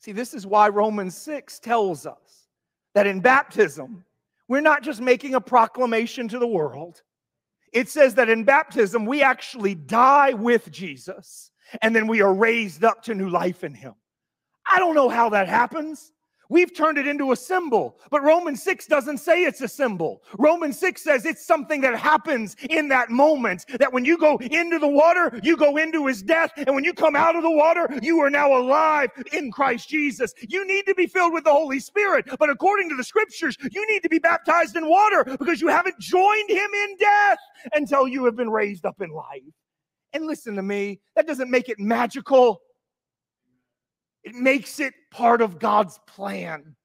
See, this is why Romans 6 tells us that in baptism, we're not just making a proclamation to the world. It says that in baptism, we actually die with Jesus and then we are raised up to new life in him. I don't know how that happens. We've turned it into a symbol, but Romans 6 doesn't say it's a symbol. Romans 6 says it's something that happens in that moment. That when you go into the water, you go into his death. And when you come out of the water, you are now alive in Christ Jesus. You need to be filled with the Holy Spirit. But according to the scriptures, you need to be baptized in water because you haven't joined him in death until you have been raised up in life. And listen to me, that doesn't make it magical. It makes it part of God's plan.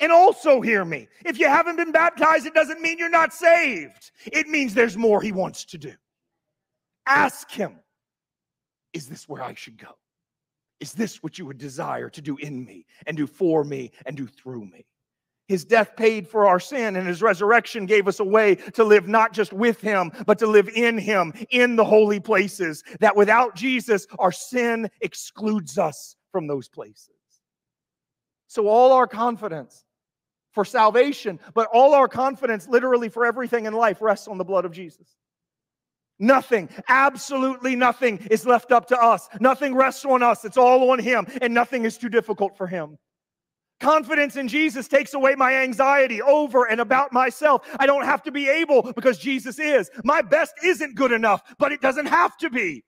And also, hear me if you haven't been baptized, it doesn't mean you're not saved. It means there's more He wants to do. Ask Him, is this where I should go? Is this what you would desire to do in me and do for me and do through me? His death paid for our sin, and his resurrection gave us a way to live not just with him, but to live in him, in the holy places. That without Jesus, our sin excludes us from those places. So, all our confidence for salvation, but all our confidence, literally for everything in life, rests on the blood of Jesus. Nothing, absolutely nothing is left up to us. Nothing rests on us. It's all on Him, and nothing is too difficult for Him. Confidence in Jesus takes away my anxiety over and about myself. I don't have to be able because Jesus is. My best isn't good enough, but it doesn't have to be.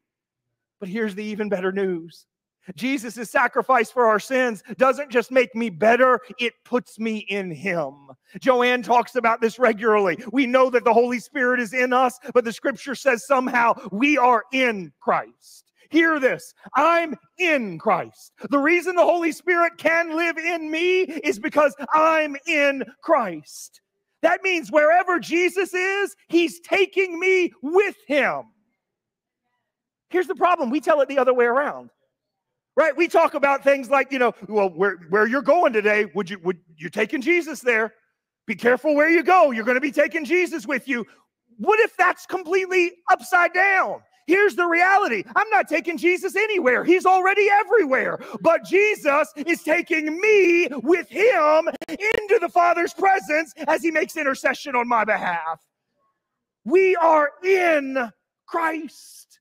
But here's the even better news Jesus' sacrifice for our sins doesn't just make me better, it puts me in Him. Joanne talks about this regularly. We know that the Holy Spirit is in us, but the scripture says somehow we are in Christ. Hear this I'm in Christ. The reason the Holy Spirit can live in me is because I'm in Christ. That means wherever Jesus is, He's taking me with Him. Here's the problem we tell it the other way around right? We talk about things like, you know, well, where, where you're going today, would you, would you taking Jesus there? Be careful where you go. You're going to be taking Jesus with you. What if that's completely upside down? Here's the reality I'm not taking Jesus anywhere. He's already everywhere. But Jesus is taking me with him into the Father's presence as he makes intercession on my behalf. We are in Christ.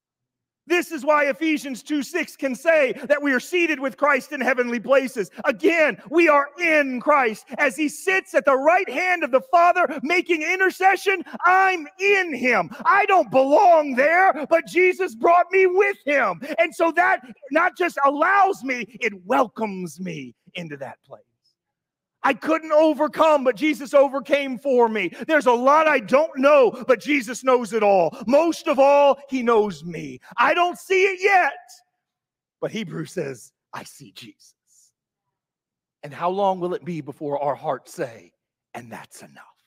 This is why Ephesians 2 6 can say that we are seated with Christ in heavenly places. Again, we are in Christ. As he sits at the right hand of the Father making intercession, I'm in him. I don't belong there, but Jesus brought me with him. And so that not just allows me, it welcomes me into that place. I couldn't overcome, but Jesus overcame for me. There's a lot I don't know, but Jesus knows it all. Most of all, He knows me. I don't see it yet, but Hebrews says, I see Jesus. And how long will it be before our hearts say, and that's enough?